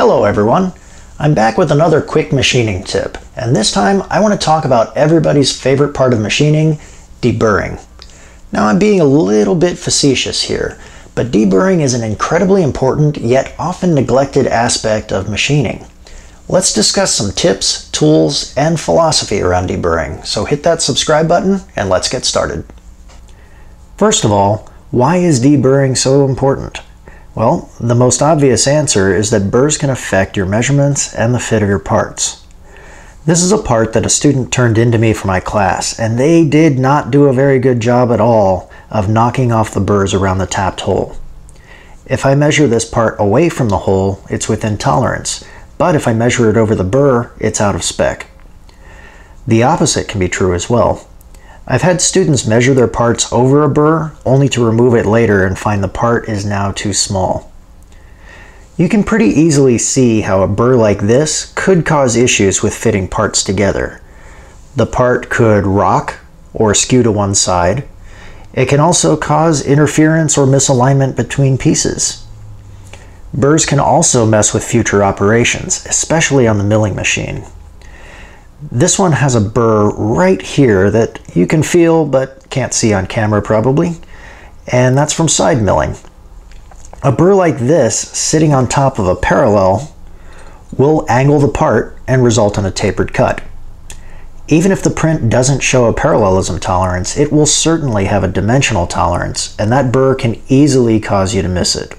Hello everyone! I'm back with another quick machining tip, and this time I want to talk about everybody's favorite part of machining, deburring. Now I'm being a little bit facetious here, but deburring is an incredibly important yet often neglected aspect of machining. Let's discuss some tips, tools, and philosophy around deburring, so hit that subscribe button and let's get started. First of all, why is deburring so important? Well, the most obvious answer is that burrs can affect your measurements and the fit of your parts. This is a part that a student turned into me for my class, and they did not do a very good job at all of knocking off the burrs around the tapped hole. If I measure this part away from the hole, it's within tolerance, but if I measure it over the burr, it's out of spec. The opposite can be true as well. I've had students measure their parts over a burr only to remove it later and find the part is now too small. You can pretty easily see how a burr like this could cause issues with fitting parts together. The part could rock or skew to one side. It can also cause interference or misalignment between pieces. Burrs can also mess with future operations, especially on the milling machine. This one has a burr right here that you can feel but can't see on camera probably, and that's from side milling. A burr like this sitting on top of a parallel will angle the part and result in a tapered cut. Even if the print doesn't show a parallelism tolerance, it will certainly have a dimensional tolerance, and that burr can easily cause you to miss it.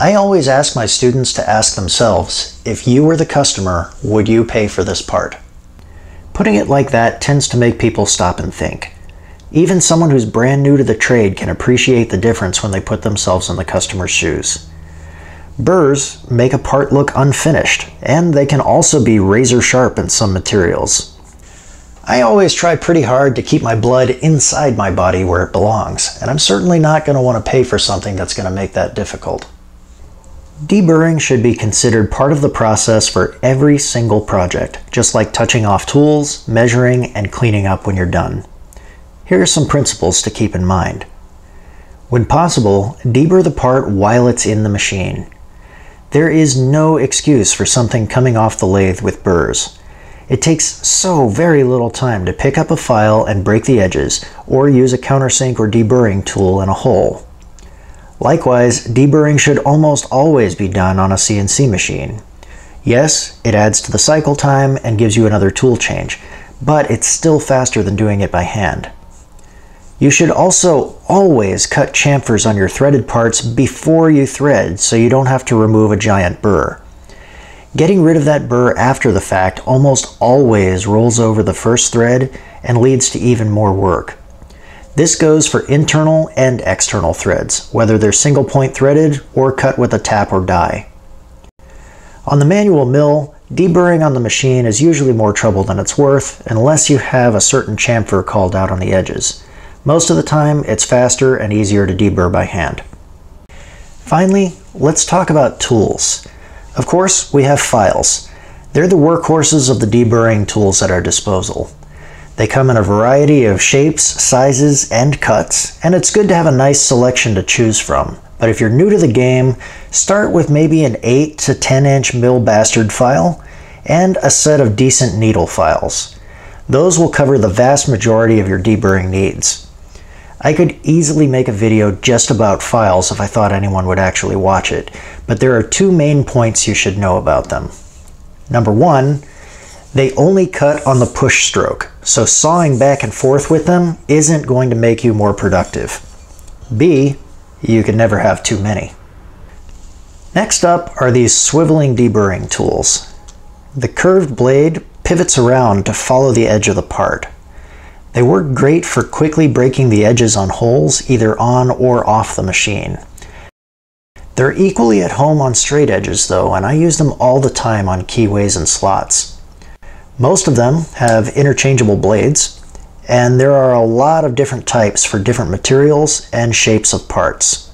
I always ask my students to ask themselves, if you were the customer, would you pay for this part? Putting it like that tends to make people stop and think. Even someone who's brand new to the trade can appreciate the difference when they put themselves in the customer's shoes. Burrs make a part look unfinished, and they can also be razor sharp in some materials. I always try pretty hard to keep my blood inside my body where it belongs, and I'm certainly not going to want to pay for something that's going to make that difficult. Deburring should be considered part of the process for every single project, just like touching off tools, measuring, and cleaning up when you're done. Here are some principles to keep in mind. When possible, deburr the part while it's in the machine. There is no excuse for something coming off the lathe with burrs. It takes so very little time to pick up a file and break the edges, or use a countersink or deburring tool in a hole. Likewise, deburring should almost always be done on a CNC machine. Yes, it adds to the cycle time and gives you another tool change, but it's still faster than doing it by hand. You should also always cut chamfers on your threaded parts before you thread so you don't have to remove a giant burr. Getting rid of that burr after the fact almost always rolls over the first thread and leads to even more work. This goes for internal and external threads, whether they're single point threaded or cut with a tap or die. On the manual mill, deburring on the machine is usually more trouble than it's worth unless you have a certain chamfer called out on the edges. Most of the time, it's faster and easier to deburr by hand. Finally, let's talk about tools. Of course, we have files. They're the workhorses of the deburring tools at our disposal. They come in a variety of shapes, sizes, and cuts, and it's good to have a nice selection to choose from. But if you're new to the game, start with maybe an 8 to 10 inch mill bastard file and a set of decent needle files. Those will cover the vast majority of your deburring needs. I could easily make a video just about files if I thought anyone would actually watch it, but there are two main points you should know about them. Number one, they only cut on the push stroke, so sawing back and forth with them isn't going to make you more productive. B, you can never have too many. Next up are these swiveling deburring tools. The curved blade pivots around to follow the edge of the part. They work great for quickly breaking the edges on holes either on or off the machine. They're equally at home on straight edges though, and I use them all the time on keyways and slots. Most of them have interchangeable blades, and there are a lot of different types for different materials and shapes of parts.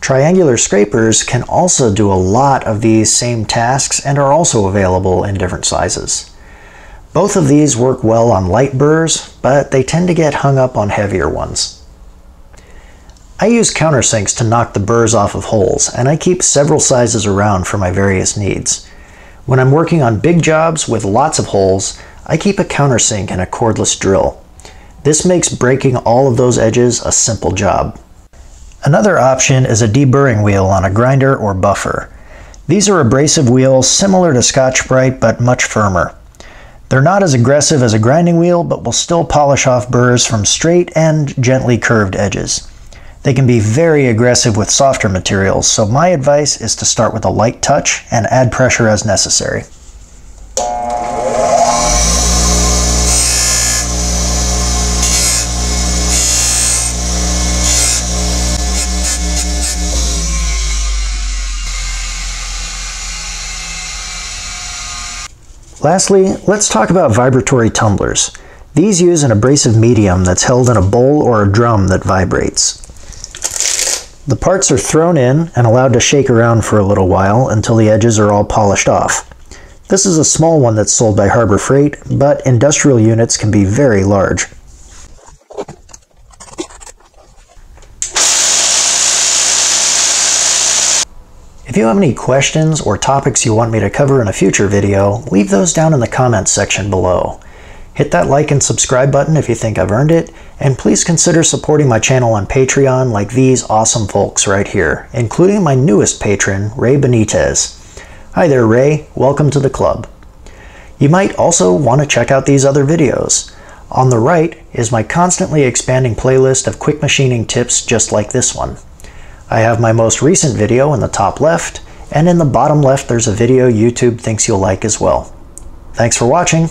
Triangular scrapers can also do a lot of these same tasks and are also available in different sizes. Both of these work well on light burrs, but they tend to get hung up on heavier ones. I use countersinks to knock the burrs off of holes, and I keep several sizes around for my various needs. When I'm working on big jobs with lots of holes, I keep a countersink and a cordless drill. This makes breaking all of those edges a simple job. Another option is a deburring wheel on a grinder or buffer. These are abrasive wheels similar to Scotch-Brite but much firmer. They're not as aggressive as a grinding wheel but will still polish off burrs from straight and gently curved edges. They can be very aggressive with softer materials, so my advice is to start with a light touch and add pressure as necessary. Lastly, let's talk about vibratory tumblers. These use an abrasive medium that's held in a bowl or a drum that vibrates. The parts are thrown in and allowed to shake around for a little while until the edges are all polished off. This is a small one that's sold by Harbor Freight, but industrial units can be very large. If you have any questions or topics you want me to cover in a future video, leave those down in the comments section below. Hit that like and subscribe button if you think I've earned it, and please consider supporting my channel on Patreon like these awesome folks right here, including my newest patron, Ray Benitez. Hi there, Ray. Welcome to the club. You might also want to check out these other videos. On the right is my constantly expanding playlist of quick machining tips just like this one. I have my most recent video in the top left, and in the bottom left there's a video YouTube thinks you'll like as well. Thanks for watching.